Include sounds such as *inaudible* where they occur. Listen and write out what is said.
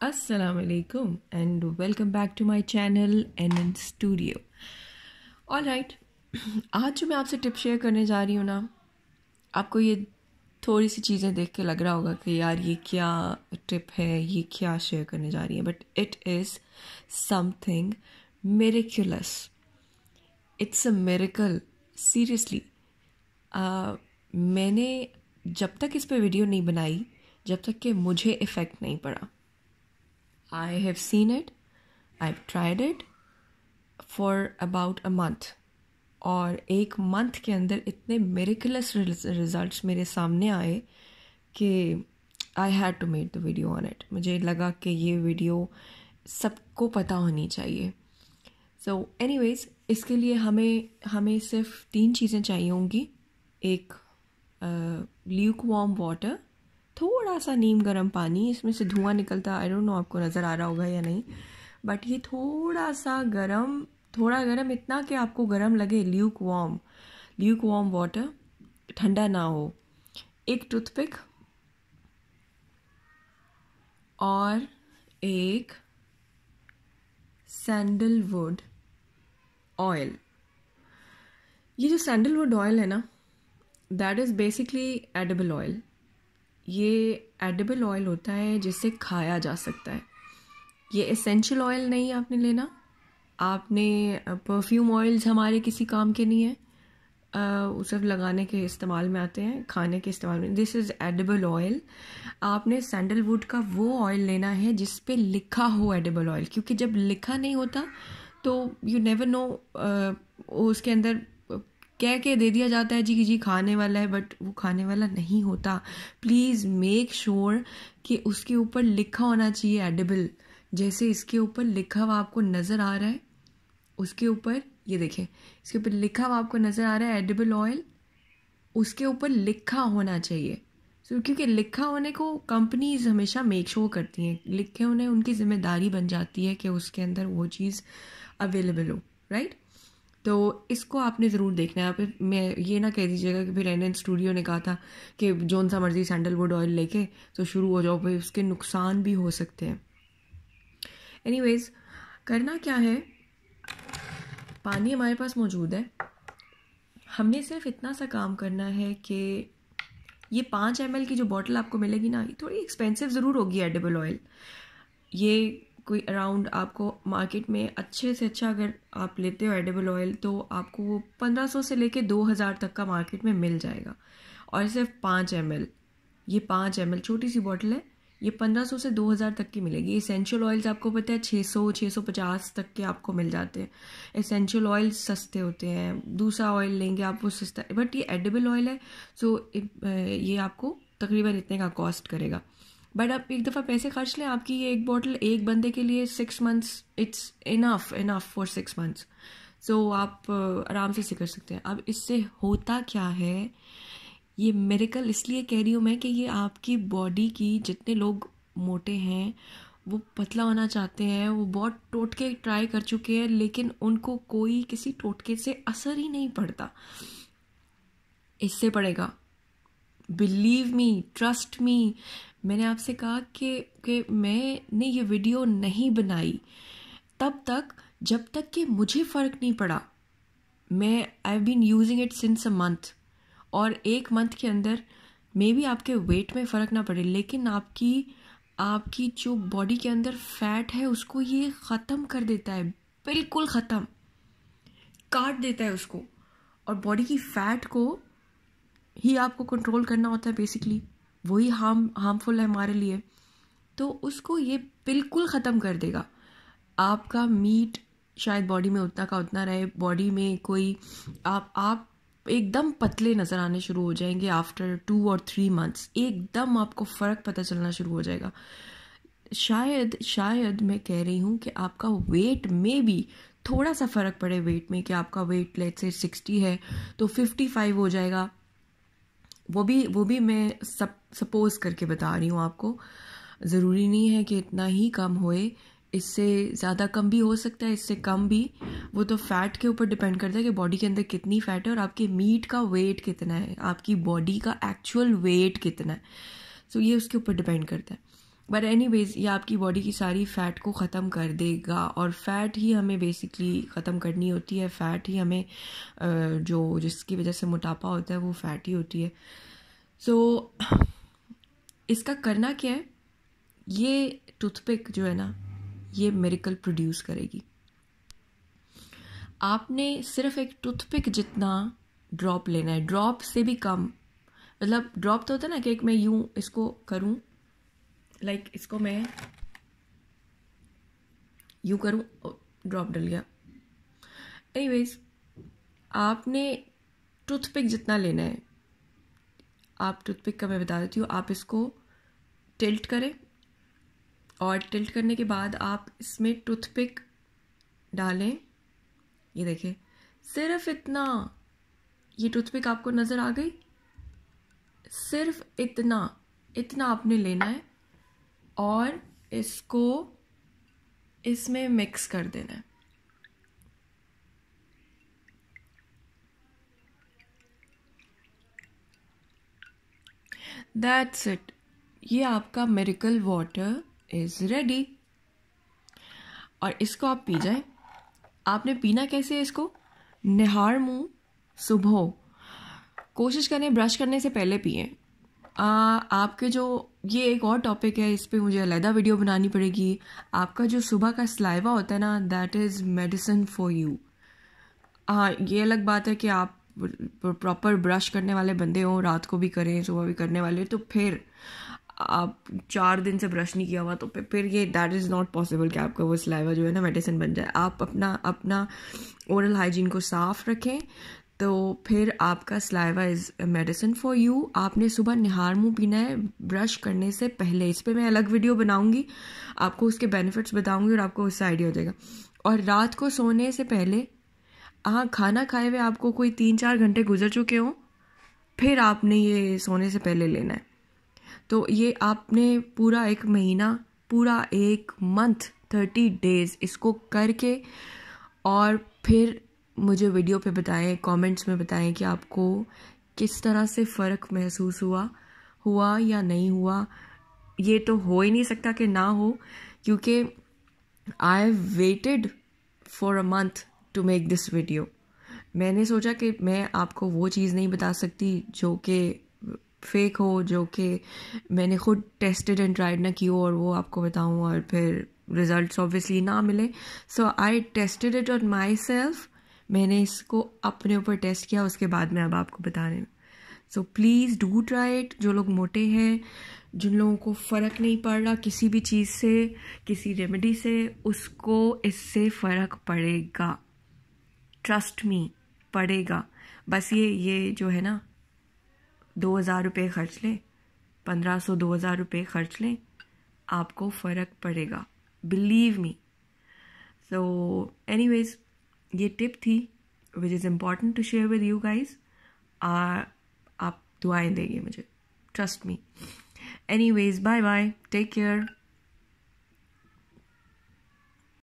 Assalamualaikum and welcome back to my channel NN Studio. All right, *clears throat* आज जो मैं आपसे टिप शेयर करने जा रही हूँ ना आपको ये थोड़ी सी चीज़ें देख के लग रहा होगा कि यार ये क्या टिप है ये क्या शेयर करने जा रही है। But it is something miraculous it's a miracle seriously मैंने जब तक इस पर वीडियो नहीं बनाई जब तक कि मुझे इफ़ेक्ट नहीं पड़ा। Have seen it I have tried it for about a month और एक मंथ के अंदर इतने मेरिकुलस रिजल्ट्स मेरे सामने आए कि I had to make the video on it मुझे लगा कि ये वीडियो सबको पता होनी चाहिए। सो so, एनीवेज इसके लिए हमें हमें सिर्फ़ तीन चीज़ें चाहिए होंगी। एक ल्यूक वार्म वाटर थोड़ा सा नीम गर्म पानी, इसमें से धुआँ निकलता आई डोंट नो आपको नज़र आ रहा होगा या नहीं बट ये थोड़ा सा गर्म, थोड़ा गर्म इतना कि आपको गर्म लगे lukewarm lukewarm water ठंडा ना हो। एक टूथपिक और एक सैंडलवुड ऑयल ये जो सैंडलवुड ऑयल है ना that is basically edible oil ये एडिबल ऑयल होता है जिसे खाया जा सकता है। ये एसेंशियल ऑयल नहीं आपने लेना। आपने परफ्यूम ऑयल्स हमारे किसी काम के नहीं है। वो सिर्फ़ लगाने के इस्तेमाल में आते हैं, खाने के इस्तेमाल में। दिस इज़ एडिबल ऑयल आपने सैंडलवुड का वो ऑयल लेना है जिस पे लिखा हो एडिबल ऑयल क्योंकि जब लिखा नहीं होता तो यू नेवर नो उसके अंदर कह के दे दिया जाता है जी कि जी खाने वाला है बट वो खाने वाला नहीं होता। प्लीज़ मेक श्योर कि उसके ऊपर लिखा होना चाहिए एडिबल जैसे इसके ऊपर लिखा हुआ आपको नज़र आ रहा है, उसके ऊपर ये देखें, इसके ऊपर लिखा हुआ आपको नज़र आ रहा है एडिबल ऑयल उसके ऊपर लिखा होना चाहिए। सो क्योंकि लिखा होने को कंपनीज़ हमेशा मेक श्योर करती हैं। लिखे होने उनकी ज़िम्मेदारी बन जाती है कि उसके अंदर वो चीज़ अवेलेबल हो राइट तो इसको आपने ज़रूर देखना है। आप मैं ये ना कह दीजिएगा कि फिर एन एन स्टूडियो ने कहा था कि जोन सा मर्ज़ी सैंडलवुड ऑयल लेके तो शुरू हो जाओ भाई उसके नुकसान भी हो सकते हैं। एनीवेज करना क्या है? पानी हमारे पास मौजूद है। हमने सिर्फ़ इतना सा काम करना है कि ये पाँच एम की जो बॉटल आपको मिलेगी ना, ये थोड़ी एक्सपेंसिव ज़रूर होगी एडेबल ऑयल ये कोई अराउंड आपको मार्केट में अच्छे से अच्छा अगर आप लेते हो एडिबल ऑयल तो आपको वो पंद्रह सौ से लेके दो हज़ार तक का मार्केट में मिल जाएगा। और सिर्फ़ पाँच एम ये पाँच एम छोटी सी बॉटल है, ये पंद्रह सौ से दो हज़ार तक की मिलेगी। एसेंशियल ऑयल्स आपको पता है छः सौ छः सौ पचास तक के आपको मिल जाते हैं। इसेंशियल ऑयल सस्ते होते हैं, दूसरा ऑयल लेंगे आप, वो सस्ता। बट ये एडिबल ऑयल है सो ये आपको तकरीबन इतने का कॉस्ट करेगा। बट आप एक दफ़ा पैसे खर्च लें, आपकी ये एक बॉटल एक बंदे के लिए six months it's enough enough for six months so आप आराम से इसे कर सकते हैं। अब इससे होता क्या है? ये मेरिकल इसलिए कह रही हूँ मैं कि ये आपकी बॉडी की जितने लोग मोटे हैं, वो पतला होना चाहते हैं, वो बहुत टोटके ट्राई कर चुके हैं, लेकिन उनको कोई किसी टोटके से असर ही नहीं पड़ता। इससे पड़ेगा। बिलीव मी ट्रस्ट मी मैंने आपसे कहा कि कि मैंने ये वीडियो नहीं बनाई। तब तक, जब तक कि मुझे फ़र्क नहीं पड़ा, मैं I have been using it since a month और एक मंथ के अंदर, मे बी आपके वेट में फ़र्क ना पड़े, लेकिन आपकी आपकी जो बॉडी के अंदर फैट है, उसको ये ख़त्म कर देता है। बिल्कुल ख़त्म। काट देता है उसको। और बॉडी की फ़ैट को ही आपको कंट्रोल करना होता है बेसिकली वही हार्म हार्मफुल है हमारे लिए तो उसको ये बिल्कुल ख़त्म कर देगा। आपका मीट शायद बॉडी में उतना का उतना रहे बॉडी में कोई, आप आप एकदम पतले नज़र आने शुरू हो जाएँगे आफ्टर टू और थ्री मंथ्स एकदम आपको फ़र्क पता चलना शुरू हो जाएगा। शायद शायद मैं कह रही हूँ कि आपका वेट में भी थोड़ा सा फ़र्क पड़े वेट में कि आपका वेट लेट से सिक्सटी है तो फिफ्टी फाइव हो जाएगा। वो भी वो भी मैं सब सपोज़ करके बता रही हूँ आपको। ज़रूरी नहीं है कि इतना ही कम होए। इससे ज़्यादा कम भी हो सकता है, इससे कम भी। वो तो फैट के ऊपर डिपेंड करता है कि बॉडी के अंदर कितनी फ़ैट है और आपके मीट का वेट कितना है। आपकी बॉडी का एक्चुअल वेट कितना है। सो so, ये उसके ऊपर डिपेंड करता है। बट एनी वेज ये आपकी बॉडी की सारी फ़ैट को ख़त्म कर देगा और फ़ैट ही हमें बेसिकली ख़त्म करनी होती है। फ़ैट ही हमें जो जिसकी वजह से मोटापा होता है वो फ़ैट ही होती है। सो so, इसका करना क्या है? ये टूथपिक जो है ना ये मेरिकल प्रोड्यूस करेगी। आपने सिर्फ़ एक टूथपिक जितना ड्रॉप लेना है। ड्रॉप से भी कम मतलब ड्रॉप तो होता है ना कि एक मैं यूँ इसको करूँ लाइक like, इसको मैं यूँ करूँ ड्रॉप डल गया। एनीवेज आपने टूथपिक जितना लेना है, आप टूथपिक का मैं बता देती हूँ, आप इसको टिल्ट करें और टिल्ट करने के बाद आप इसमें टूथपिक डालें। ये देखें, सिर्फ़ इतना, ये टूथपिक आपको नज़र आ गई? सिर्फ़ इतना इतना आपने लेना है। और इसको इसमें मिक्स कर देना है। दैट्स इट ये आपका मेरिकल वाटर इज़ रेडी और इसको आप पी जाए। आपने पीना कैसे है इसको? निहार मुँह, सुबह। कोशिश करें ब्रश करने से पहले पिए। आपके जो, ये एक और टॉपिक है, इस पर मुझे अलहदा वीडियो बनानी पड़ेगी। आपका जो सुबह का स्लाइवा होता है ना that is medicine for you हाँ ये अलग बात है कि आप प्रॉपर ब्रश करने वाले बंदे हों, रात को भी करें, सुबह भी करने वाले तो फिर आप चार दिन से ब्रश नहीं किया हुआ तो फिर ये दैट इज़ नॉट पॉसिबल कि आपका वो सलाइवा जो है ना मेडिसिन बन जाए। आप अपना अपना ओरल हाइजीन को साफ़ रखें तो फिर आपका saliva is medicine for you आपने सुबह निहार मुँह पीना है ब्रश करने से पहले। इस पर मैं अलग वीडियो बनाऊँगी। आपको उसके बेनिफिट्स बताऊँगी और आपको उससे आइडिया हो जाएगा। और रात को सोने से पहले हाँ खाना खाए हुए आपको कोई तीन चार घंटे गुजर चुके हों, फिर आपने ये सोने से पहले लेना है। तो ये आपने पूरा एक महीना, पूरा एक मंथ थर्टी डेज़ इसको करके और फिर मुझे वीडियो पे बताएँ कमेंट्स में बताएँ कि आपको किस तरह से फ़र्क महसूस हुआ हुआ या नहीं हुआ। ये तो हो ही नहीं सकता कि ना हो, क्योंकि I waited for a month to make this video मैंने सोचा कि मैं आपको वो चीज़ नहीं बता सकती जो कि फेक हो, जो कि मैंने खुद टेस्टेड एंड ट्राइड ना की हो और वो आपको बताऊँ और फिर रिजल्ट्स ऑब्वियसली ना मिले। So I tested it on myself मैंने इसको अपने ऊपर टेस्ट किया, उसके बाद मैं अब आपको बता रही हूँ। So please do try it जो लोग मोटे हैं, जिन लोगों को फ़र्क नहीं पड़ रहा किसी भी चीज़ से, किसी रेमेडी से, उसको इससे फ़र्क पड़ेगा। ट्रस्ट मी पड़ेगा। बस ये ये जो है ना, दो हज़ार रुपये खर्च लें, पंद्रह सौ, दो हज़ार रुपये खर्च लें, आपको फ़र्क पड़ेगा। Believe me so anyways ये टिप थी which is important to share with you guys आप दुआएँ देंगे मुझे. Trust me anyways bye bye take care